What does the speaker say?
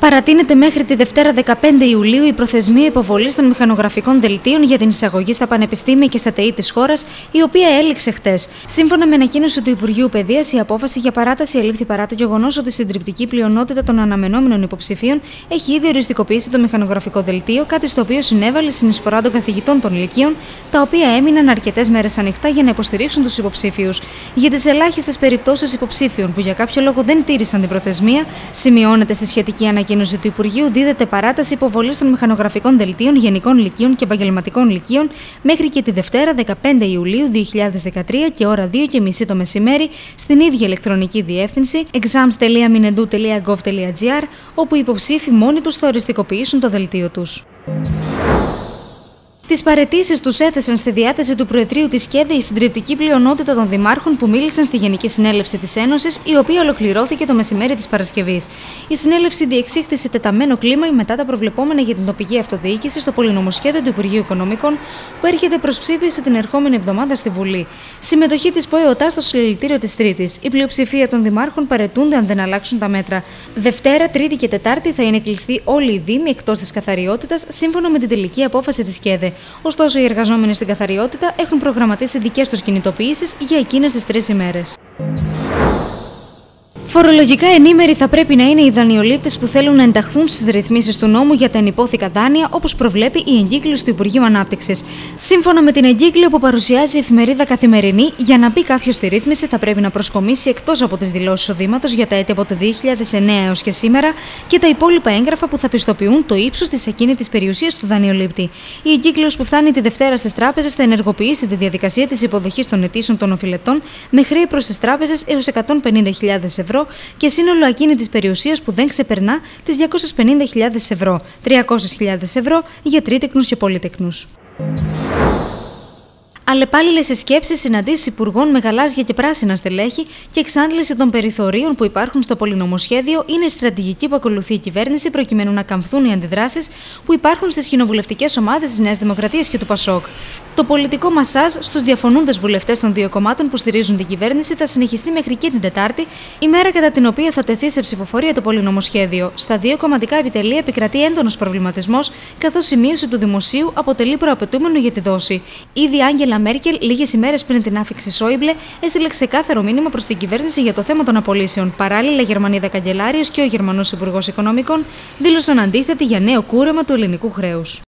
Παρατείνεται μέχρι τη Δευτέρα 15 Ιουλίου η προθεσμία υποβολής των μηχανογραφικών δελτίων για την εισαγωγή στα πανεπιστήμια και στα ΤΕΗ της χώρας, η οποία έληξε χτες. Σύμφωνα με ανακοίνωση του Υπουργείου Παιδείας, η απόφαση για παράταση ελήφθη παρά το γεγονός ότι η συντριπτική πλειονότητα των αναμενόμενων υποψηφίων έχει ήδη οριστικοποιήσει το μηχανογραφικό δελτίο, κάτι στο οποίο συνέβαλε συνεισφορά των καθηγητών των Λυκείων, τα οποία έμειναν αρκετές μέρες ανοιχτά για να υποστηρίξουν τους υποψήφιους. Για τις ελάχιστες περιπτώσεις υποψήφιων που για κάποιο λόγο δεν τήρησαν την προθεσμία, σημειώνεται στη σχετική ανακοίνωση ανακοίνωση του Υπουργείου δίδεται παράταση υποβολής των μηχανογραφικών δελτίων γενικών λυκείων και επαγγελματικών λυκείων μέχρι και τη Δευτέρα 15 Ιουλίου 2013 και ώρα 2 και μισή το μεσημέρι στην ίδια ηλεκτρονική διεύθυνση exams.minedu.gov.gr όπου οι υποψήφοι μόνοι τους θα οριστικοποιήσουν το δελτίο τους. Τις παρετήσεις τους έθεσαν στη διάθεση του Προεδρείου της ΚΕΔΕ η συντριπτική πλειονότητα των δημάρχων που μίλησαν στη Γενική Συνέλευση της Ένωσης, η οποία ολοκληρώθηκε το μεσημέρι της Παρασκευής. Η συνέλευση διεξήχθη σε τεταμένο κλίμα μετά τα προβλεπόμενα για την τοπική αυτοδιοίκηση στο πολυνομοσχέδιο του Υπουργείου Οικονομικών, που έρχεται προ ψήφιση την ερχόμενη εβδομάδα στη Βουλή. Συμμετοχή της ΠΟΕΟΤΑ στο συλλαλητήριο της Τρίτης. Η πλειοψηφία των δημάρχων παρετούνται αν δεν αλλάξουν τα μέτρα. Δευτέρα, Τρίτη και Τετάρτη θα είναι κλειστοί όλοι οι Δήμοι εκτός της καθαριότητας, σύμφωνα με την τελική απόφαση της ΚΕΔΕ. Ωστόσο, οι εργαζόμενοι στην καθαριότητα έχουν προγραμματίσει δικές τους κινητοποιήσεις για εκείνες τις τρεις ημέρες. Φορολογικά ενήμεροι θα πρέπει να είναι οι δανειολήπτες που θέλουν να ενταχθούν στις ρυθμίσεις του νόμου για τα ενυπόθηκα δάνεια, όπως προβλέπει η εγκύκλωση του Υπουργείου Ανάπτυξης. Σύμφωνα με την εγκύκλιο που παρουσιάζει η εφημερίδα Καθημερινή, για να μπει κάποιος στη ρύθμιση θα πρέπει να προσκομίσει εκτός από τις δηλώσεις εισοδήματος για τα έτη από το 2009 έως και σήμερα και τα υπόλοιπα έγγραφα που θα πιστοποιούν το ύψος της ακίνητης περιουσίας του δανειολήπτη. Η εγκύκλιο που φτάνει τη Δευτέρα στις τράπεζες θα ενεργοποιήσει τη διαδικασία της υποδοχής των αιτήσεων των οφειλετών με χρέη προς τις τράπεζες έως 150.000 ευρώ και σύνολο ακίνητης περιουσίας που δεν ξεπερνά τις 250.000 ευρώ, 300.000 ευρώ για τρίτεκνους και πολίτεκνου. Αλλεπάλληλε συσκέψει, συναντήσεις υπουργών με γαλάζια και πράσινα στελέχη και εξάντληση των περιθωρίων που υπάρχουν στο πολυνομοσχέδιο είναι η στρατηγική που ακολουθεί η κυβέρνηση προκειμένου να καμφθούν οι αντιδράσεις που υπάρχουν στις κοινοβουλευτικές ομάδες της Νέας Δημοκρατίας και του Πασόκ. Το πολιτικό μασάζ στους διαφωνούντες βουλευτές των δύο κομμάτων που στηρίζουν την κυβέρνηση θα συνεχιστεί μέχρι και την Τετάρτη, ημέρα κατά την οποία θα τεθεί σε ψηφοφορία το πολυνομοσχέδιο. Στα δύο κομματικά επιτελεία επικρατεί έντονος προβληματισμός, καθώς η μείωση του δημοσίου αποτελεί προαπαιτούμενο για τη δόση. Ήδη η Άγγελα Μέρκελ, λίγες ημέρες πριν την άφηξη Σόιμπλε, έστειλε ξεκάθαρο μήνυμα προς την κυβέρνηση για το θέμα των απολύσεων. Παράλληλα, η Γερμανίδα Καγκελάριο και ο Γερμανός Υπουργός Οικονομικών δήλωσαν αντίθετη για νέο κούρεμα του ελληνικού χρέους.